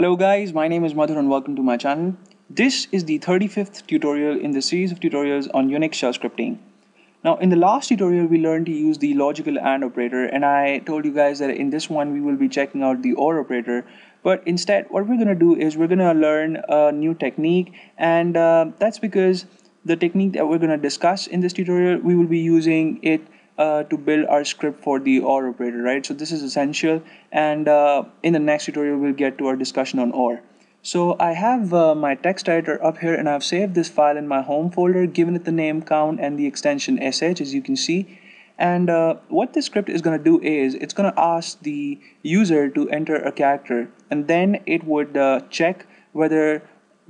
Hello guys, my name is Madhur and welcome to my channel. This is the 35th tutorial in the series of tutorials on Unix shell scripting. Now in the last tutorial we learned to use the logical AND operator and I told you guys that in this one we will be checking out the OR operator but instead what we're going to do is we're going to learn a new technique and uh, that's because the technique that we're going to discuss in this tutorial we will be using it uh, to build our script for the OR operator, right? So this is essential. And uh, in the next tutorial, we'll get to our discussion on OR. So I have uh, my text editor up here and I've saved this file in my home folder, given it the name count and the extension sh as you can see. And uh, what this script is going to do is it's going to ask the user to enter a character and then it would uh, check whether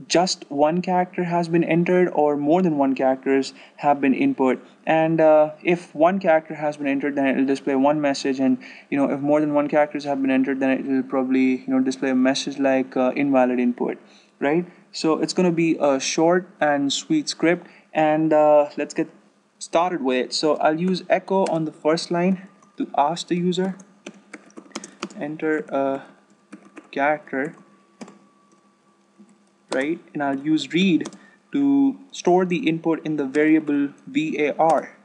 just one character has been entered or more than one characters have been input. And uh, if one character has been entered then it will display one message. And you know if more than one characters have been entered then it will probably you know display a message like uh, invalid input right? So it's going to be a short and sweet script. And uh, let's get started with it. So I'll use echo on the first line to ask the user. Enter a character right? And I'll use read to store the input in the variable var.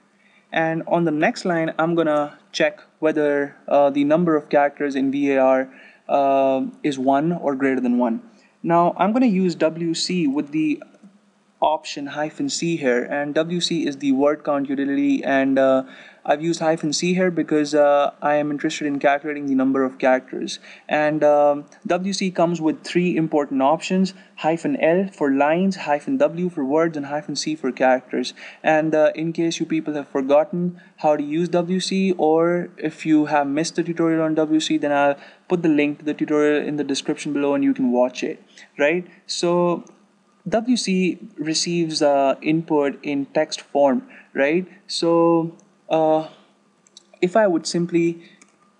And on the next line I'm gonna check whether uh, the number of characters in var uh, is 1 or greater than 1 now I'm gonna use wc with the option hyphen c here and wc is the word count utility and uh, I've used hyphen c here because uh, I am interested in calculating the number of characters. And um, wc comes with three important options. Hyphen l for lines hyphen w for words and hyphen c for characters. And uh, in case you people have forgotten how to use wc or if you have missed the tutorial on wc then I'll put the link to the tutorial in the description below and you can watch it. Right? So WC receives uh, input in text form, right? So uh, if I would simply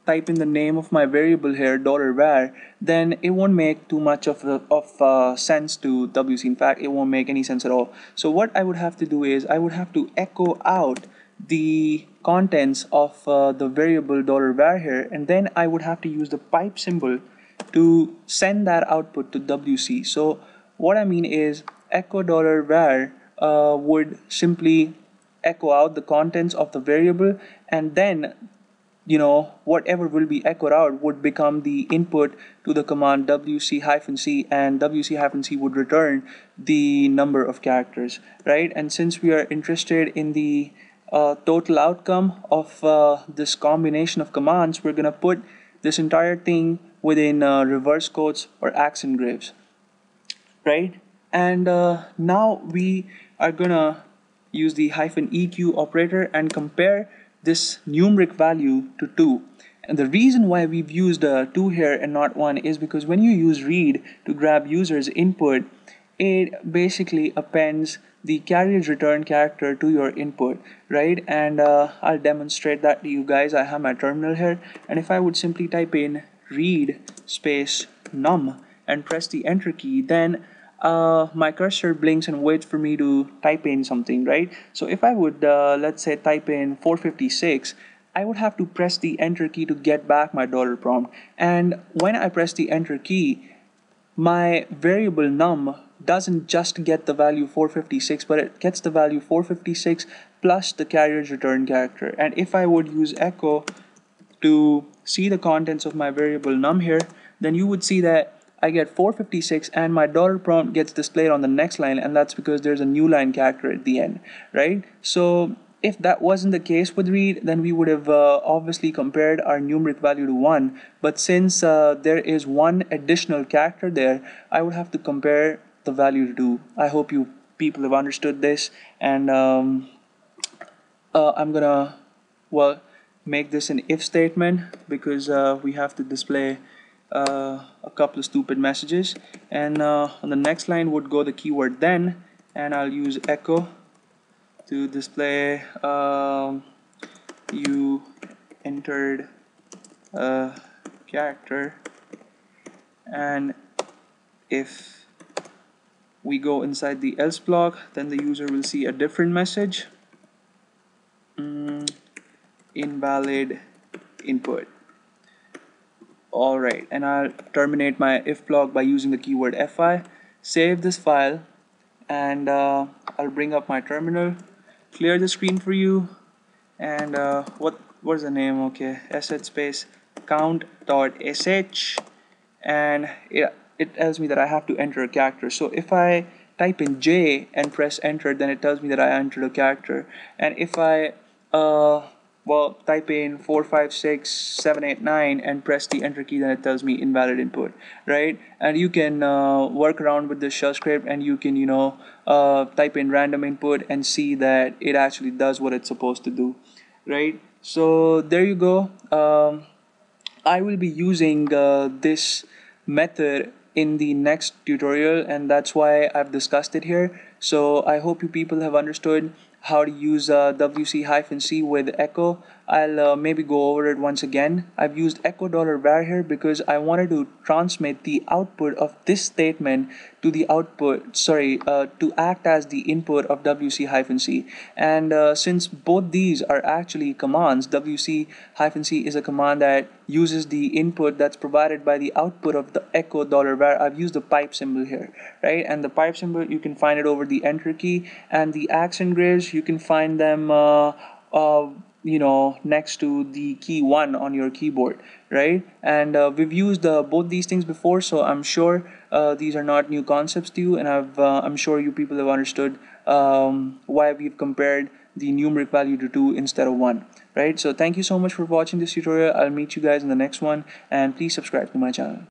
type in the name of my variable here, dollar $var, then it won't make too much of, of uh, sense to WC. In fact, it won't make any sense at all. So what I would have to do is I would have to echo out the contents of uh, the variable dollar $var here, and then I would have to use the pipe symbol to send that output to WC. So what I mean is echo dollar $var uh, would simply echo out the contents of the variable and then you know whatever will be echoed out would become the input to the command wc hyphen c and wc hyphen c would return the number of characters right? And since we are interested in the uh, total outcome of uh, this combination of commands we're gonna put this entire thing within uh, reverse quotes or accent graves right? And uh, now we are gonna use the hyphen EQ operator and compare this numeric value to 2 and the reason why we've used uh, 2 here and not 1 is because when you use read to grab users input it basically appends the carriage return character to your input right? And uh, I'll demonstrate that to you guys. I have my terminal here. And if I would simply type in read space num and press the enter key then uh, my cursor blinks and waits for me to type in something right? So if I would uh, let's say type in 456 I would have to press the enter key to get back my dollar prompt. And when I press the enter key my variable num doesn't just get the value 456 but it gets the value 456 plus the carriage return character. And if I would use echo to see the contents of my variable num here then you would see that I get 456 and my dollar prompt gets displayed on the next line and that's because there's a new line character at the end right? So if that wasn't the case with read then we would have uh, obviously compared our numeric value to 1 but since uh, there is one additional character there I would have to compare the value to 2 I hope you people have understood this and um, uh, I'm gonna well make this an if statement because uh, we have to display uh, a couple of stupid messages. And uh, on the next line would go the keyword then and I'll use echo to display um, you entered a character. And if we go inside the else block then the user will see a different message. Mm, invalid input alright and I'll terminate my if block by using the keyword fi save this file and uh, I'll bring up my terminal clear the screen for you and uh, what what's the name? Okay asset space count.sh and it, it tells me that I have to enter a character. So if I type in J and press enter then it tells me that I entered a character. And if I uh, well type in 456789 and press the enter key then it tells me invalid input right? And you can uh, work around with the shell script and you can you know uh, type in random input and see that it actually does what it's supposed to do right? So there you go. Um, I will be using uh, this method in the next tutorial and that's why I've discussed it here. So I hope you people have understood how to use uh, WC-C with echo I'll uh, maybe go over it once again. I've used echo dollar $var here because I wanted to transmit the output of this statement to the output sorry uh, to act as the input of WC-C and uh, since both these are actually commands WC-C is a command that uses the input that's provided by the output of the echo dollar $var I've used the pipe symbol here right? And the pipe symbol you can find it over the enter key. And the accent graves you can find them uh, uh, you know next to the key 1 on your keyboard right? And uh, we've used uh, both these things before so I'm sure uh, these are not new concepts to you and I've, uh, I'm sure you people have understood um, why we've compared the numeric value to 2 instead of 1 right? So thank you so much for watching this tutorial. I'll meet you guys in the next one and please subscribe to my channel